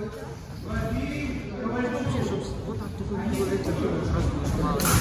Вообще, чтобы вот так только не было, это сразу нажималось.